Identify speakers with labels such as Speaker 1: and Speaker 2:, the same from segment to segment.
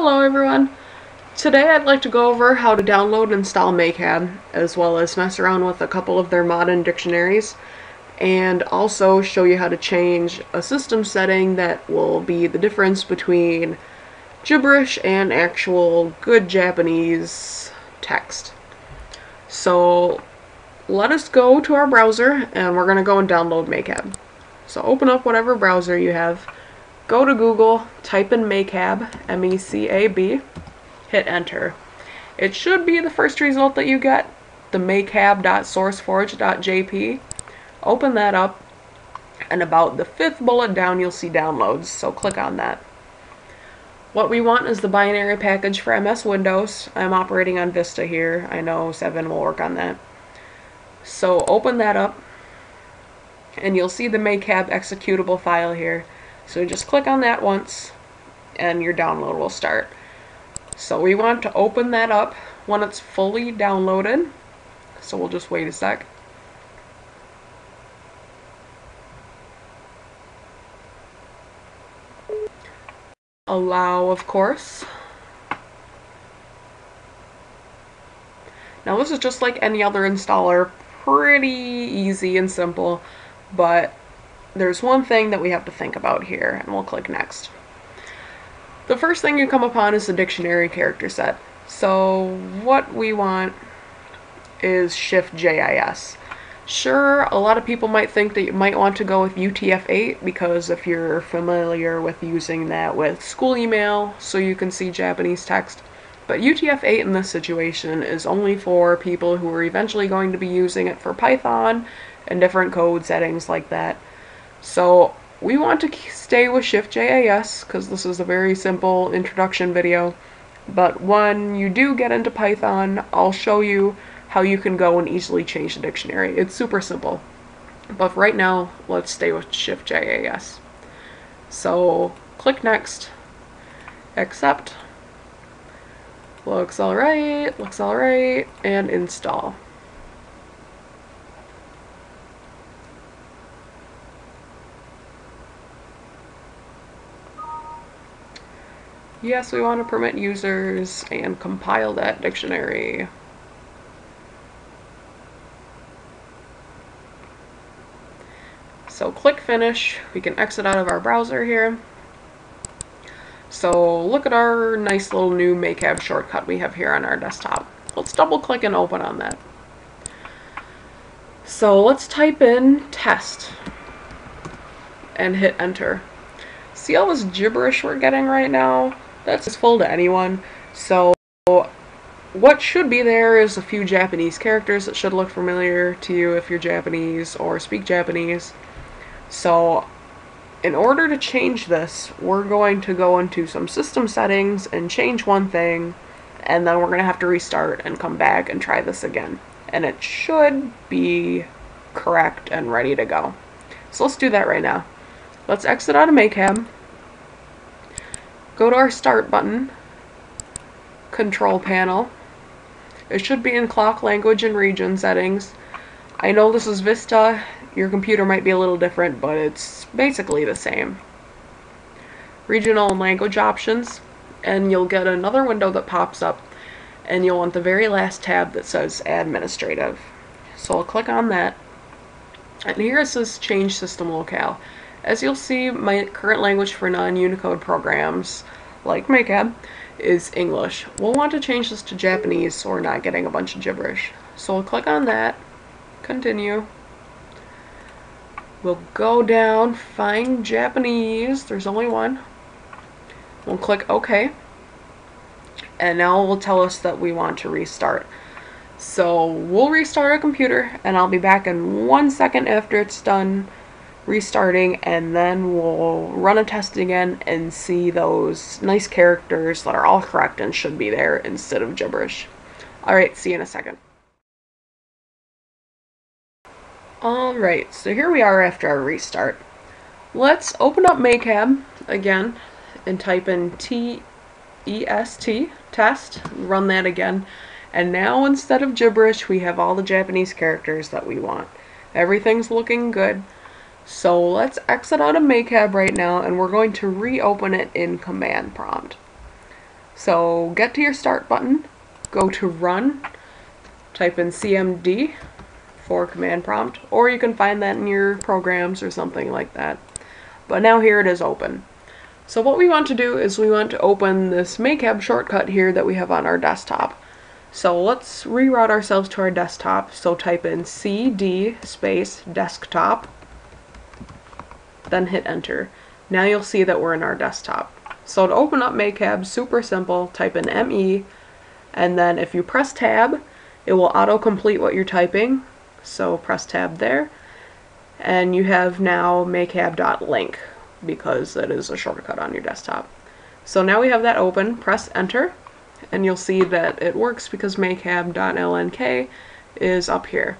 Speaker 1: Hello everyone! Today I'd like to go over how to download and install MeCab, as well as mess around with a couple of their modern dictionaries, and also show you how to change a system setting that will be the difference between gibberish and actual good Japanese text. So let us go to our browser and we're going to go and download MeCab. So open up whatever browser you have Go to Google, type in MeCab, M-E-C-A-B, hit enter. It should be the first result that you get, the mecab.sourceforge.jp. Open that up, and about the fifth bullet down you'll see downloads, so click on that. What we want is the binary package for MS Windows. I'm operating on Vista here. I know 7 will work on that. So open that up, and you'll see the MeCab executable file here. So just click on that once and your download will start. So we want to open that up when it's fully downloaded. So we'll just wait a sec. Allow, of course. Now this is just like any other installer, pretty easy and simple, but there's one thing that we have to think about here, and we'll click next. The first thing you come upon is the dictionary character set. So what we want is Shift JIS. Sure, a lot of people might think that you might want to go with UTF-8 because if you're familiar with using that with school email so you can see Japanese text, but UTF-8 in this situation is only for people who are eventually going to be using it for Python and different code settings like that. So we want to stay with Shift.jis because this is a very simple introduction video. But when you do get into Python, I'll show you how you can go and easily change the dictionary. It's super simple. But right now, let's stay with Shift.jis. So click Next, Accept, looks alright, looks alright, and Install. Yes, we want to permit users and compile that dictionary. So click finish, we can exit out of our browser here. So look at our nice little new MeCab shortcut we have here on our desktop. Let's double click and open on that. So let's type in test and hit enter. See all this gibberish we're getting right now? That's as full to anyone. So what should be there is a few Japanese characters that should look familiar to you if you're Japanese or speak Japanese. So in order to change this, we're going to go into some system settings and change one thing, and then we're going to have to restart and come back and try this again. And it should be correct and ready to go. So let's do that right now. Let's exit out of MeCab Go to our Start button, Control Panel. It should be in Clock Language and Region settings. I know this is Vista. Your computer might be a little different, but it's basically the same. Regional and Language Options, and you'll get another window that pops up, and you'll want the very last tab that says Administrative. So I'll click on that, and here it says Change System Locale. As you'll see, my current language for non-Unicode programs, like MeCab, is English. We'll want to change this to Japanese so we're not getting a bunch of gibberish. So we'll click on that, continue. We'll go down, find Japanese, there's only one. We'll click OK. And now it will tell us that we want to restart. So we'll restart our computer and I'll be back in one second after it's done restarting and then we'll run a test again and see those nice characters that are all correct and should be there instead of gibberish. Alright, see you in a second. Alright, so here we are after our restart. Let's open up MeCab again and type in T-E-S-T, test, run that again. And now instead of gibberish, we have all the Japanese characters that we want. Everything's looking good. So let's exit out of MeCab right now and we're going to reopen it in command prompt. So get to your start button, go to run, type in CMD for command prompt, or you can find that in your programs or something like that. But now here it is open. So what we want to do is we want to open this MeCab shortcut here that we have on our desktop. So let's reroute ourselves to our desktop. So type in cd space desktop, then hit enter. Now you'll see that we're in our desktop. So to open up MeCab, super simple, type in ME, and then if you press tab, it will auto-complete what you're typing. So press tab there, and you have now mecab.link because that is a shortcut on your desktop. So now we have that open, press enter, and you'll see that it works because mecab.lnk is up here.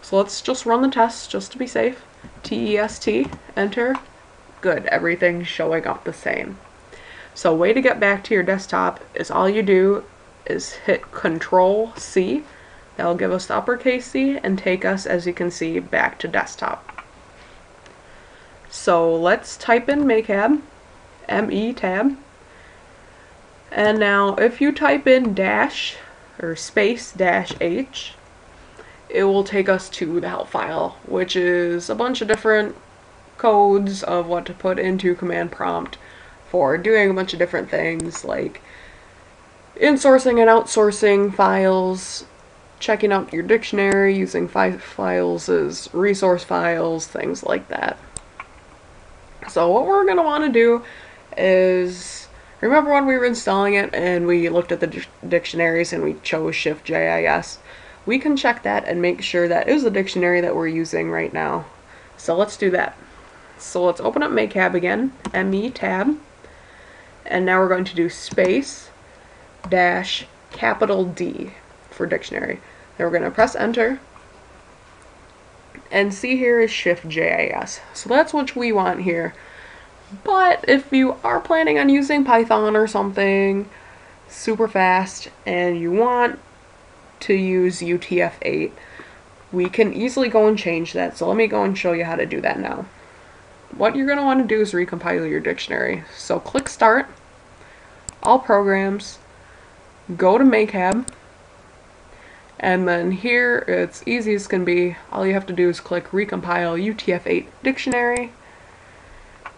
Speaker 1: So let's just run the test just to be safe. T-E-S-T, enter, good, everything's showing up the same. So way to get back to your desktop is all you do is hit Control C. That'll give us the uppercase C and take us, as you can see, back to desktop. So let's type in MeCab, M-E tab. And now if you type in dash or space dash H, it will take us to the help file, which is a bunch of different codes of what to put into command prompt for doing a bunch of different things like insourcing and outsourcing files, checking out your dictionary, using fi files as resource files, things like that. So what we're going to want to do is, remember when we were installing it and we looked at the dictionaries and we chose Shift JIS? We can check that and make sure that is the dictionary that we're using right now. So let's do that. So let's open up MeCab again, ME tab, and now we're going to do space dash capital D for dictionary. Then we're going to press enter, and see here is Shift JIS. So that's what we want here. But if you are planning on using Python or something super fast and you want to use UTF-8, we can easily go and change that. So let me go and show you how to do that now. What you're going to want to do is recompile your dictionary. So click Start, All Programs, go to MeCab, and then here, it's easy as can be. All you have to do is click Recompile UTF-8 Dictionary,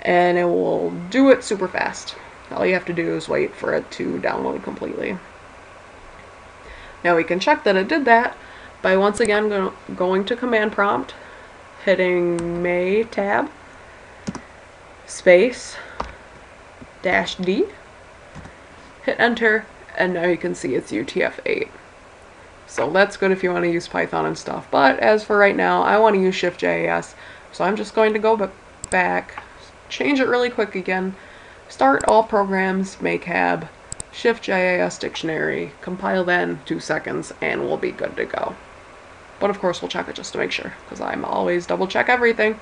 Speaker 1: and it will do it super fast. All you have to do is wait for it to download completely. Now we can check that it did that by once again go going to Command Prompt, hitting May tab, space, dash D, hit enter, and now you can see it's UTF-8. So that's good if you want to use Python and stuff. But as for right now, I want to use Shift JIS. So I'm just going to go back, change it really quick again, start all programs, MeCab, Shift.js dictionary, compile that in two seconds, and we'll be good to go. But of course, we'll check it just to make sure, because I'm always double check everything.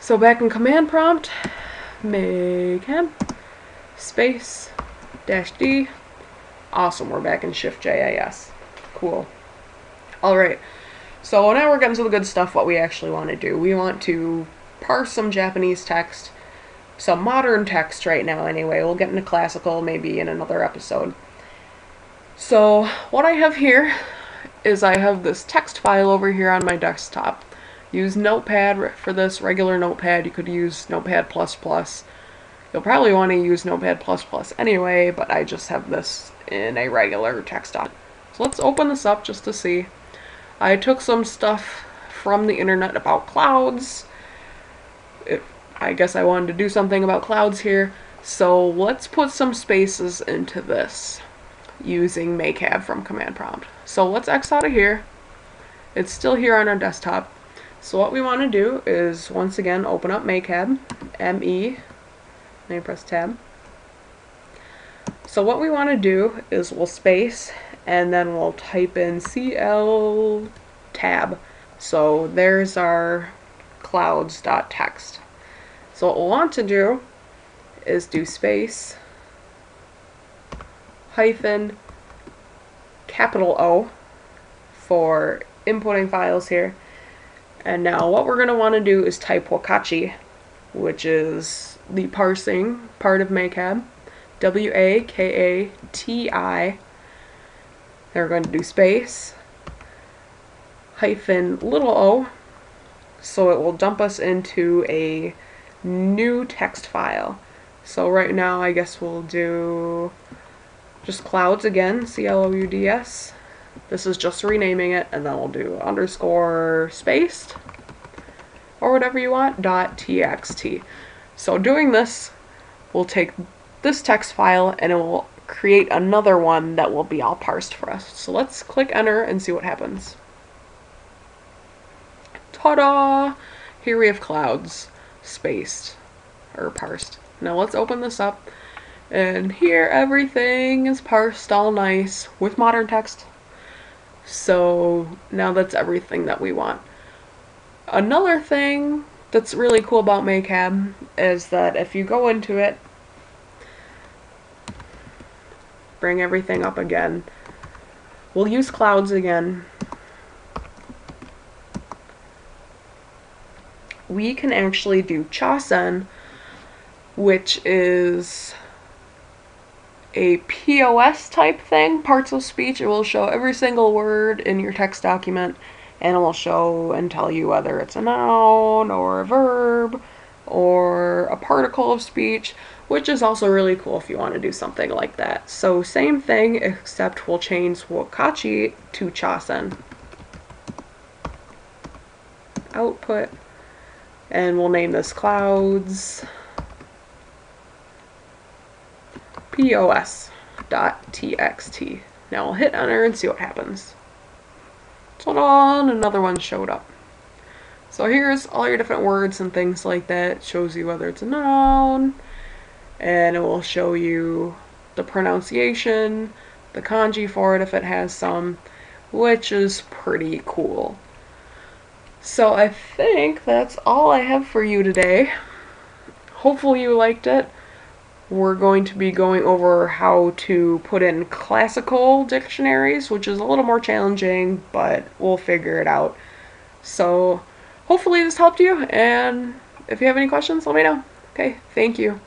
Speaker 1: So back in command prompt, MeCab, space, dash D, Awesome, we're back in Shift JIS. Cool. Alright, so now we're getting to the good stuff, what we actually want to do. We want to parse some Japanese text, some modern text right now anyway. We'll get into classical maybe in another episode. So what I have here is I have this text file over here on my desktop. Use Notepad for this, regular Notepad. You could use Notepad++. You'll probably want to use Notepad++ anyway, but I just have this in a regular text doc. So let's open this up just to see. I took some stuff from the internet about clouds. If, I guess I wanted to do something about clouds here. So let's put some spaces into this using MeCab from command prompt. So let's X out of here. It's still here on our desktop. So what we want to do is once again open up MeCab, M-E, and press tab. So what we want to do is we'll space and then we'll type in CL tab. So there's our clouds.txt. So what we'll want to do is do space hyphen capital O for inputting files here. And now what we're going to want to do is type Wakachi, which is the parsing part of MeCab W A K A T I. Then we're going to do space, hyphen little o, so it will dump us into a new text file. So right now I guess we'll do just clouds again, C-L-O-U-D-S. This is just renaming it, and then we'll do underscore spaced, or whatever you want, dot txt. So doing this will take this text file and it will create another one that will be all parsed for us. So let's click enter and see what happens. Ta-da! Here we have clouds spaced or parsed. Now let's open this up and here everything is parsed all nice with modern text. So now that's everything that we want. Another thing that's really cool about MeCab is that if you go into it, bring everything up again, we'll use clouds again. We can actually do Chasen, which is a POS type thing, parts of speech. It will show every single word in your text document and it will show and tell you whether it's a noun or a verb or a particle of speech, which is also really cool if you want to do something like that. So same thing, except we'll change Wakachi to Chasen. Output, and we'll name this clouds. pos.txt. Now we'll hit enter and see what happens. Ta-da! Another one showed up. So here's all your different words and things like that. It shows you whether it's a noun, and it will show you the pronunciation, the kanji for it if it has some, which is pretty cool. So I think that's all I have for you today. Hopefully you liked it we're going to be going over how to put in classical dictionaries, which is a little more challenging, but we'll figure it out. So hopefully this helped you, and if you have any questions, let me know. Okay, thank you.